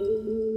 Mm-hmm.